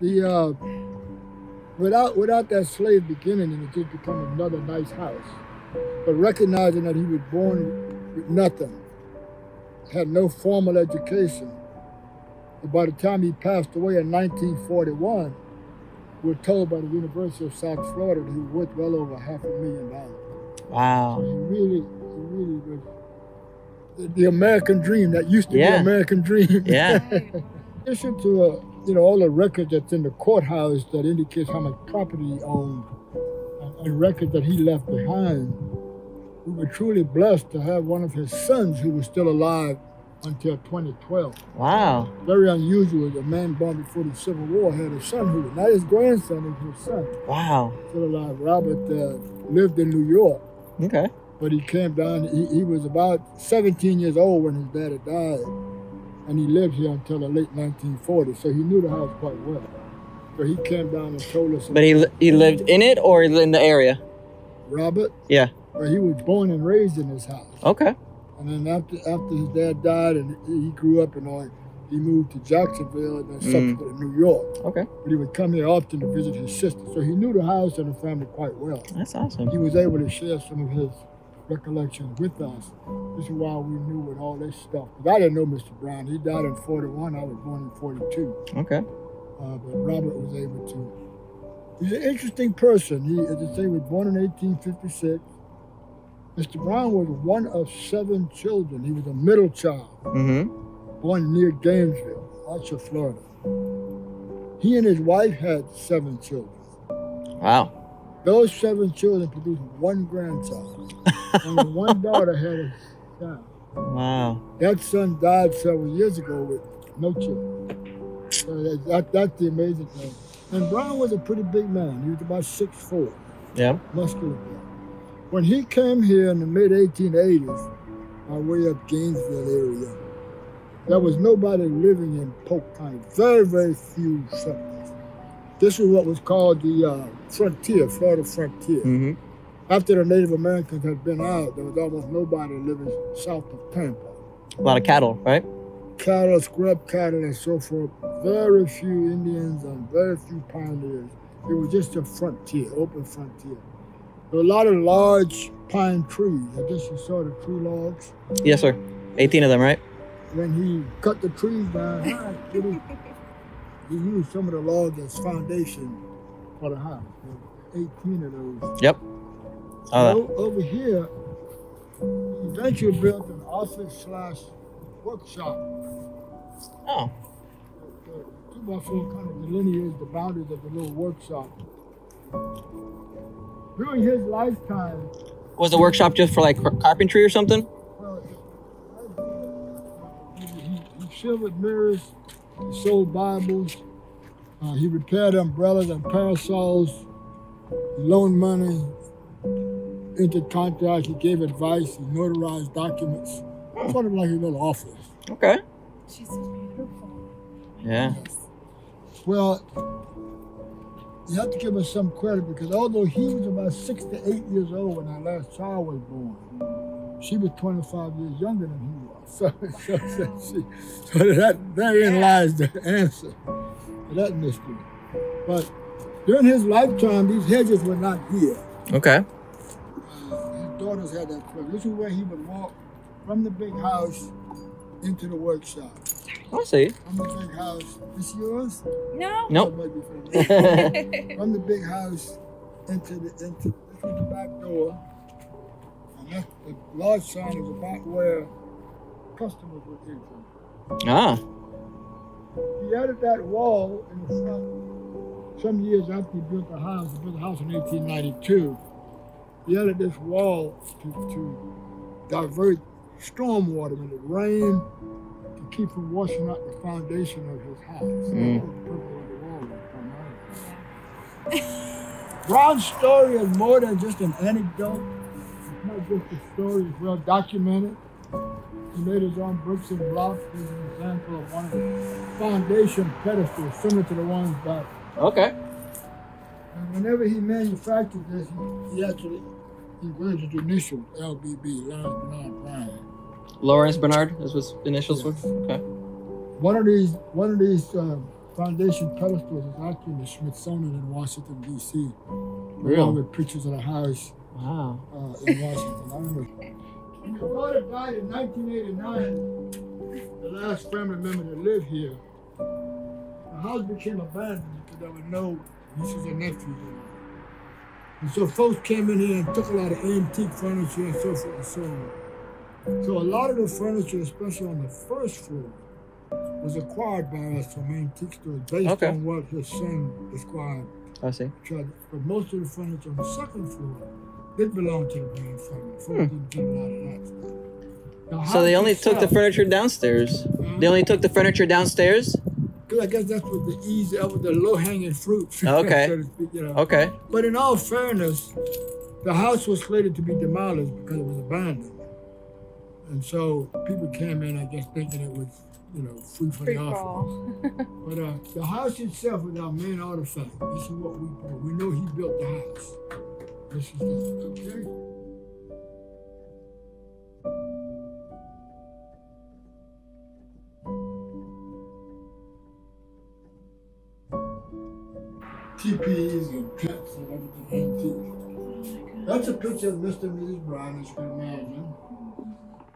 The uh, without without that slave beginning, and it just become another nice house. But recognizing that he was born with nothing, had no formal education. And by the time he passed away in 1941, we're told by the University of South Florida that he was worth well over half a million dollars. Wow. So he really, he really was the, the American dream that used to Yeah. be American dream. Yeah. In addition to uh, you know all the records that's in the courthouse that indicates how much property he owned, and, and records that he left behind, we were truly blessed to have one of his sons who was still alive until 2012. Wow. Very unusual. A man born before the Civil War had a son who was not his grandson, it was his son Wow. still alive. Robert uh, lived in New York. Okay. But he came down, he, he was about 17 years old when his daddy died. And he lived here until the late 1940s, so he knew the house quite well. So he came down and told us. But he he lived in it or in the area? Robert, Yeah. well, he was born and raised in this house. Okay. And then after after his dad died and he grew up and all, he moved to Jacksonville and then Mm. subsequently New York. Okay. But he would come here often to visit his sister, so he knew the house and the family quite well. That's awesome. he was able to share some of his recollections with us. This is why we knew with all this stuff. Because I didn't know Mr. Brown. He died in 41. I was born in 42. Okay. Uh, but Robert was able to. He's an interesting person. He, as I say, he was born in 1856. Mr. Brown was one of seven children. He was a middle child, Mm-hmm. born near Gainesville, Archer, Florida. He and his wife had seven children. Wow. Those seven children produced one grandchild. Only one daughter had a son. Wow. That son died several years ago with no children. So that, that, that's the amazing thing. And Brown was a pretty big man. He was about six 6'4", Yeah. muscular. When he came here in the mid 1880s, by way of Gainesville area, there was nobody living in Polk County. Very, very few settlers. This was what was called the uh, frontier, Florida frontier. Mm-hmm. After the Native Americans had been out, there was almost nobody living south of Tampa. A lot of cattle, right? Cattle, scrub cattle, and so forth. Very few Indians and very few pioneers. It was just a frontier, open frontier. There were a lot of large pine trees. I guess you saw the tree logs. Yes, sir. 18 of them, right? When he cut the trees down, he, used some of the logs as foundation for the house. 18 of those. Yep. Oh, that. Over here, he eventually built an office slash workshop. Oh. The Two by four kind of delineates the boundaries of the little workshop. During his lifetime, Was the workshop just for like carpentry or something? well, he, he, he silvered mirrors, he sold Bibles, uh, he repaired umbrellas and parasols, he loaned money, entered contracts, he gave advice, he notarized documents. Sort of like a little office. Okay. She's beautiful. Yeah. Well, you have to give us some credit because although he was about six to eight years old when our last child was born, she was 25 years younger than he was. So, so, so, she, so that therein lies the answer to that mystery. But during his lifetime, these hedges were not here. Okay. His daughters had that privilege. This is where he would walk from the big house into the workshop. I see. From the big house. This yours? No. Nope. That from the big house into the into this is the back door, that the large sign is about where customers would enter. Ah. He added that wall in the front. Some years after he built the house, he built the house in 1892. He added this wall to, to divert stormwater when it rained to keep from washing out the foundation of his house. Mm. That was the purpose of the wall was primarily. Brown's story is more than just an anecdote. Not just a story, it's well documented. He made his own bricks and blocks. This is an example of one of the foundation pedestals, similar to the ones that. Okay. And whenever he manufactured this, he, he actually engraved his initials, LBB, Lawrence Bernard Brown. Lawrence Bernard is his initials were? Okay. One of these, one of these um, foundation pedestals is actually in the Smithsonian in Washington, D.C. Along Real. with pictures of the house Wow. uh, in Washington. I remember. When died in 1989, the last family member that lived here, the house became abandoned because there was no nieces and nephews in it. And so folks came in here and took a lot of antique furniture and so forth and so on. So a lot of the furniture, especially on the first floor, was acquired by us from antique stores based Okay. on what his son described I see. but most of the furniture on the second floor did belong to the Brown family. Folks didn't get a lot of that stuff. The. So they house only took the furniture downstairs. They only took the furniture downstairs. 'cause I guess that's what the easy, that was the low hanging fruit. Okay. so speak, you know. Okay. But in all fairness, the house was slated to be demolished because it was abandoned. And so people came in, I guess, thinking it was, you know, free for Free the for all. But uh, the house itself is our main artifact. This is what we. We know he built the house. This is the, okay? TPs and pets and everything antique. That's a picture of Mr. and Mrs. Brown, as you can imagine.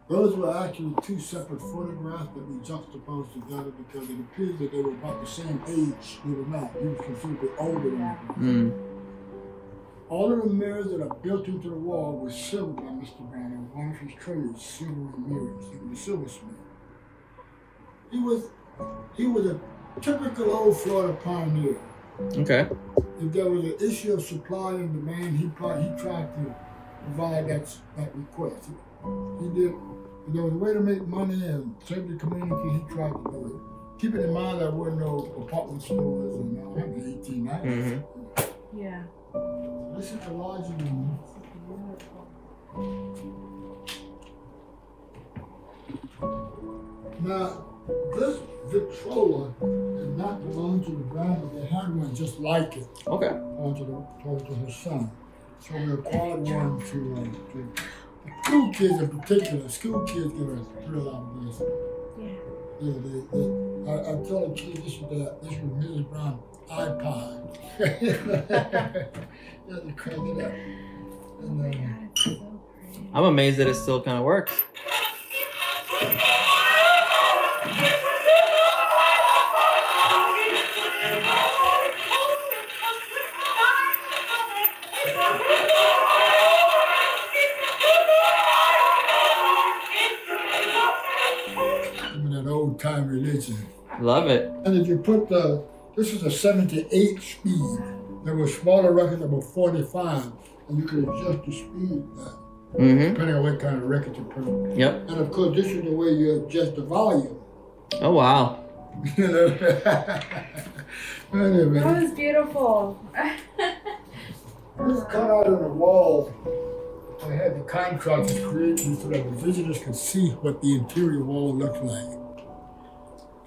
Those were actually two separate photographs that we juxtaposed together because it appears that they were about the same age. They were not. He was considerably older than Yeah. them. Mm. All of the mirrors that are built into the wall were silvered by Mr. Brown. It was one of his trades, silvering mirrors. He was a silversmith. He was he was a typical old Florida pioneer. Okay. If there was an issue of supply and demand, he probably, he tried to provide that that request. He did. If there was a way to make money and save the community, he tried to do it. Keeping in mind there were no apartment stores in uh, the 1890s. Mhm. Yeah. This is the larger room. Now, this Victrola did not belong to the brand, but they had one just like it Okay. onto the onto to his son. So we acquired one to, uh, to school kids in particular. School kids get a thrill out of this. Yeah. Yeah, they, they, I, I tell the kids this is their, this was Mrs. Brown iPod. yeah, crank it up. And, oh God, it's so pretty. I'm amazed that it still kind of works. Remember that old time religion. Love it. And if you put the, this is a 78 speed. There were smaller records that were 45, and you could adjust the speed uh, Mm-hmm. depending on what kind of record you put on. Yep. And of course, this is the way you adjust the volume. Oh wow. You know? anyway, That was beautiful. this cut out on the wall. I had the contractors create these so that the visitors could see what the interior wall looked like.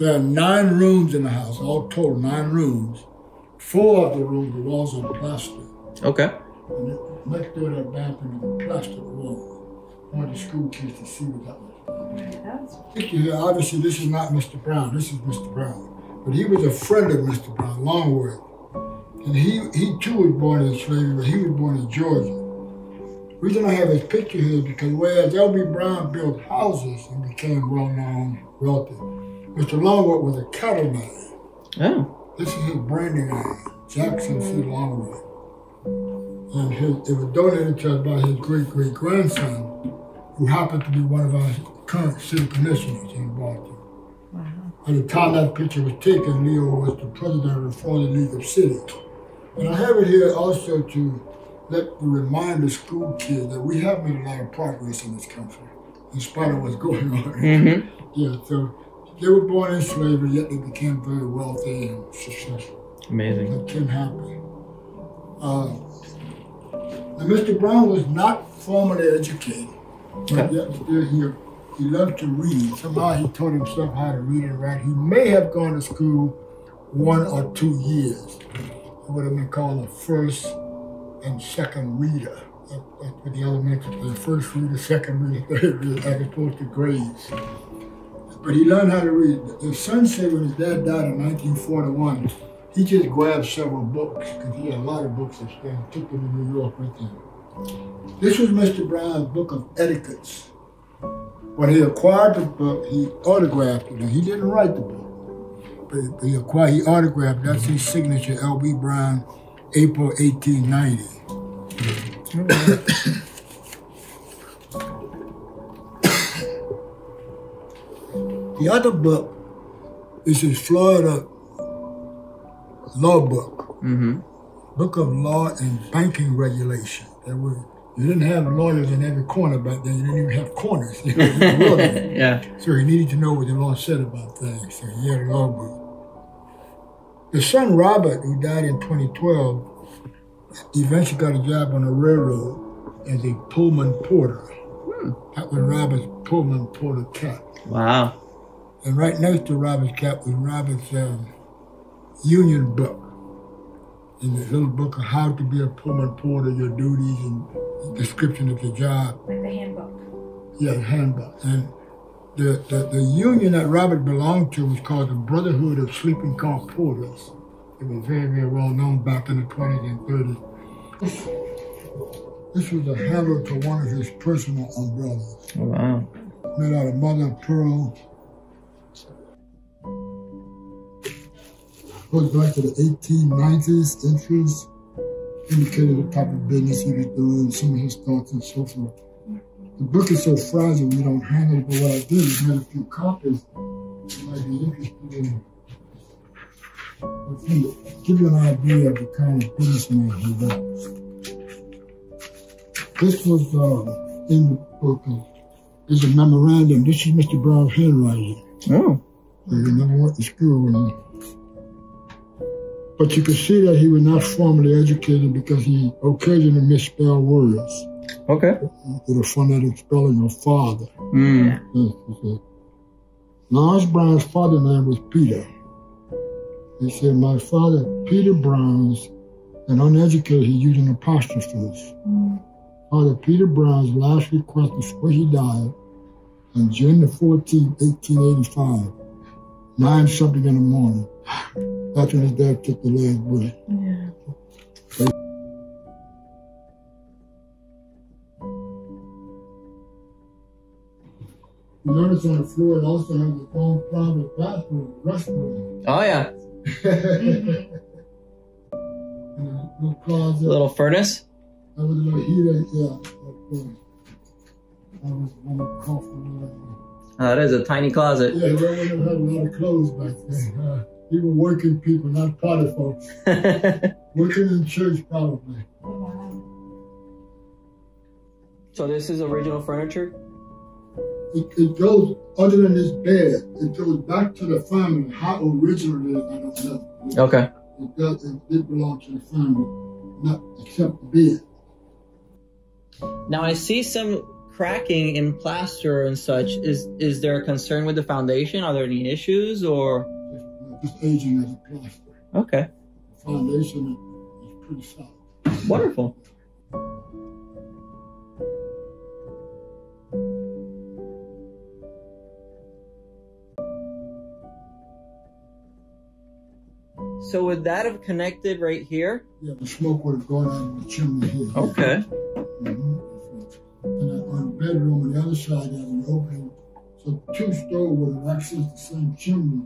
There are nine rooms in the house, all total nine rooms. Four of the rooms, the walls are plaster. Okay. And it- next door to that bathroom is a plastered wall. I want the school kids to see what that was. That's Picture here, obviously this is not Mr. Brown, this is Mr. Brown. But he was a friend of Mr. Brown, Longworth. And he, he too was born in slavery, but he was born in Georgia. reason I have his picture here is because whereas L.B. Brown built houses and became well-known, wealthy, Mr. Longworth was a cattleman. Oh. This is his branding name, Jackson C. Longworth. And his, it was donated to us by his great-great-grandson, who happened to be one of our current city commissioners in Bartow. wow. At the time that picture was taken, Leo was the president of the Florida League of Cities. And I have it here also to let remind the school kids that we have made a lot of progress in this country, in spite of what's going on. Mm-hmm. Yeah, so they were born in slavery, yet they became very wealthy and successful. Amazing. That can happen. Uh, and Mr. Brown was not formally educated, but Okay. yet still he, he loved to read. Somehow he taught himself how to read and write. He may have gone to school one or two years. He would have been called a first and second reader. That's what the elementary, the first reader, second reader, third reader, as opposed to grades. But he learned how to read. His son said when his dad died in 1941, he just grabbed several books because he had a lot of books that spend, took them to New York with him. This was Mr. Brown's book of etiquettes. When he acquired the book, he autographed it. Now, he didn't write the book, but he acquired, he autographed. That's his signature, L.B. Brown, April 1890. the other book is his Florida law book, Mm-hmm. book of law and banking regulation. There were you didn't have lawyers in every corner back then. You didn't even have corners. You know, you yeah. So he needed to know what the law said about things. So he had a law book. His son Robert, who died in 2012, eventually got a job on a railroad as a Pullman porter. That was Robert's Pullman porter cap. Wow. And right next to Robert's cap was Robert's um, union book. In the little book of how to be a Pullman porter, your duties and description of your job. Like the handbook. Yeah, handbook. And the, the, the union that Robert belonged to was called the Brotherhood of Sleeping Car Porters. It was very, very well known back in the 20s and 30s. This was a handle to one of his personal umbrellas, Oh, wow. made out of mother of pearl. Goes back to the 1890s entries, indicated the type of business he was doing, some of his thoughts and so forth. The book is so fragile we don't handle it, but what I did is made a few copies you might be interested in. Give you an idea of the kind of businessman he was. This was uh, in the book. There's a memorandum. This is Mr. Brown's handwriting. Oh. He never went to school. And, but you can see that he was not formally educated because he occasionally misspelled words Okay. with a phonetic spelling of father. Mm. Yes. Lawrence Brown's father name was Peter. He said, my father, Peter Brown's, and uneducated, he used an apostrophe. apostrophes. Father Peter Brown's last request before he died on June the 14th, 1885, nine something in the morning. That's when his dad took the last breath. Yeah. You notice on the floor it also has its own private bathroom, restroom. Oh, yeah. and a little closet. Little furnace. That was a little heater, yeah. Of course. That was one of the coffee. Oh, that is a tiny closet. Yeah, they wouldn't have had a lot of clothes back then. Even working people, not party folks. Working in church, probably. So this is original furniture? It, it goes, other than this bed, it goes back to the family. How original it is, I don't know. Okay. It does, it did belong to the family, not except the bed. Now I see some cracking in plaster and such. Is is there a concern with the foundation? Are there any issues or? Just aging as a plaster. Okay. The foundation is, pretty solid. Wonderful. So would that have connected right here? Yeah, the smoke would have gone out of the chimney here. Okay. Mhm. And then on the bedroom on the other side, there's an opening. So two stoves would have accessed the same chimney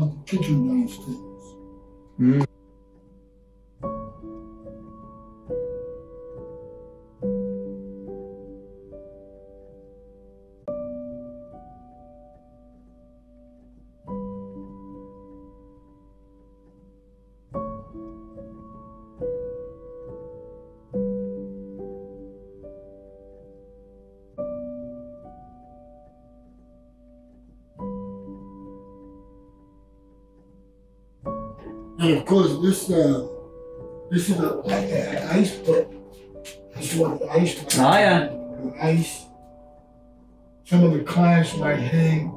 out the kitchen downstairs. Mm. And of course, this uh, this is a, an ice book. This is what the ice. Oh, yeah. Ice. Some of the clients might hang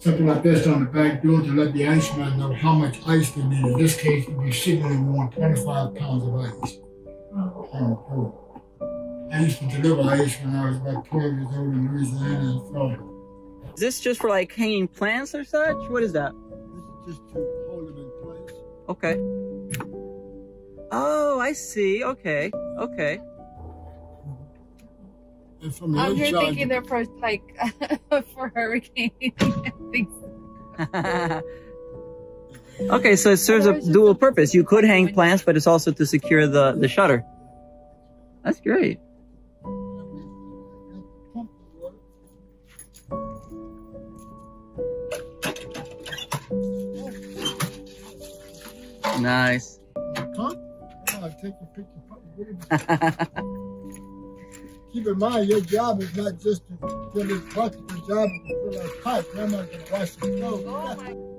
something like this on the back door to let the iceman know how much ice they need. In this case, if you signally want 25 pounds of ice Oh, on the door. I used to deliver ice when I was about 12 years old in Louisiana and Florida. Is this just for like hanging plants or such? What is that? This is just to hold them in place. Okay. Oh, I see. Okay. Okay. And from the I'm here inside, thinking they're for like for hurricane things. okay, so it serves a dual purpose. You could hang plants, but it's also to secure the, the shutter. That's great. Nice. Huh? Oh, take your picture. pump the water. Keep in mind, your job is not just to fill this bucket. Your job is to fill that pipe. I'm not going to wash the clothes. Oh my